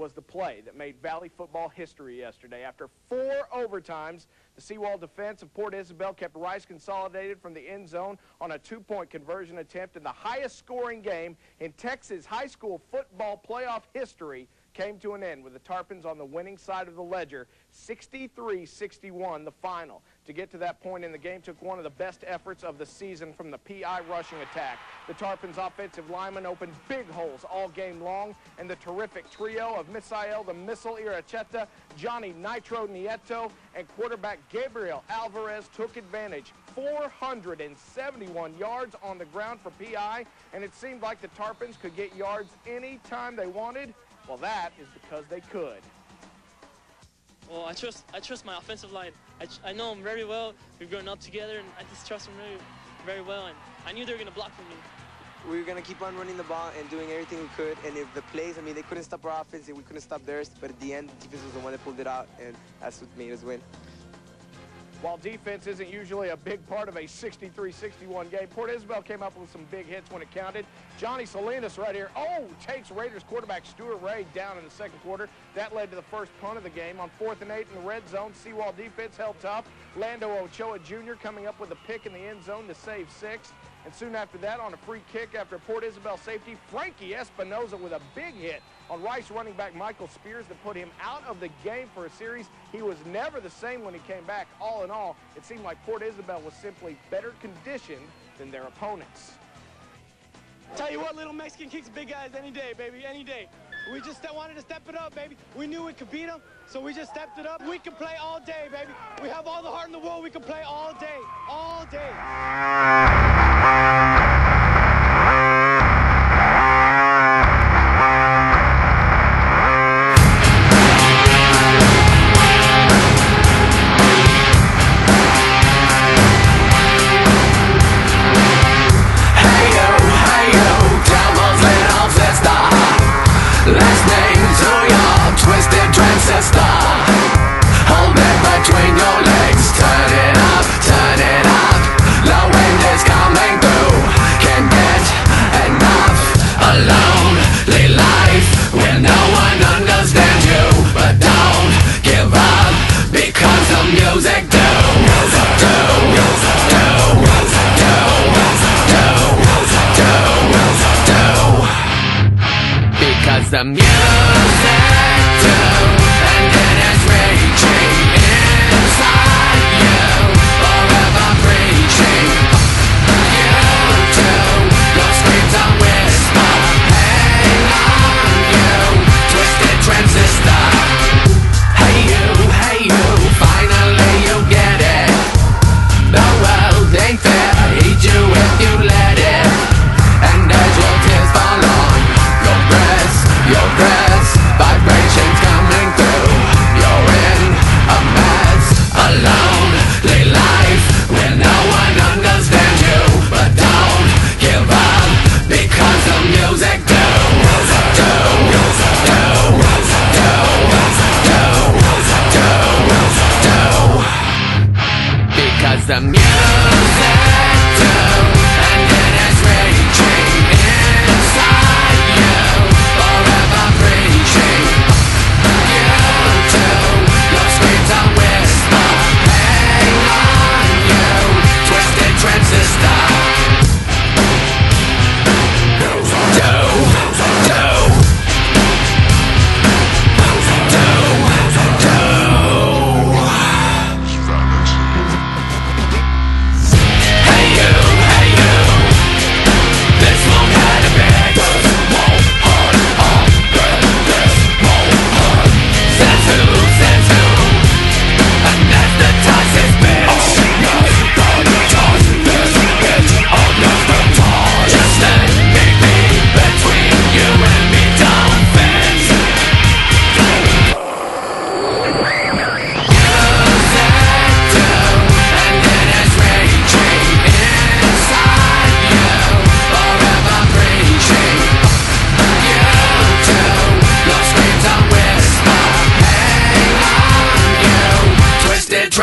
was the play that made Valley football history yesterday. After four overtimes, the Seawall defense of Port Isabel kept Rice consolidated from the end zone on a two-point conversion attempt in the highest scoring game in Texas high school football playoff history came to an end with the Tarpons on the winning side of the ledger, 63-61 the final. To get to that point in the game took one of the best efforts of the season from the PI rushing attack. The Tarpons offensive linemen opened big holes all game long, and the terrific trio of Misael the Missile Iracheta, Johnny Nitro Nieto, and quarterback Gabriel Alvarez took advantage. 471 yards on the ground for PI, and it seemed like the Tarpons could get yards anytime they wanted. Well, that is because they could. Well, I trust I trust my offensive line. I, I know them very well. We've grown up together, and I just trust them very, very well. And I knew they were going to block for me. We were going to keep on running the ball and doing everything we could. And if the plays, I mean, they couldn't stop our offense and we couldn't stop theirs. But at the end, the defense was the one that pulled it out, and that's what made us win. While defense isn't usually a big part of a 63-61 game, Port Isabel came up with some big hits when it counted. Johnny Salinas right here, oh, takes Raiders quarterback Stuart Ray down in the second quarter. That led to the first punt of the game. On fourth and eight in the red zone, Seawall defense held tough. Lando Ochoa Jr. coming up with a pick in the end zone to save six. And soon after that, on a free kick after Port Isabel safety, Frankie Espinoza with a big hit on Rice running back Michael Spears that put him out of the game for a series. He was never the same when he came back. All in all, it seemed like Port Isabel was simply better conditioned than their opponents. Tell you what, little Mexican kicks big guys any day, baby, any day. We just wanted to step it up, baby. We knew we could beat them, so we just stepped it up. We can play all day, baby. We have all the heart in the world. We can play all day, all day. Because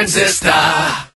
transistor.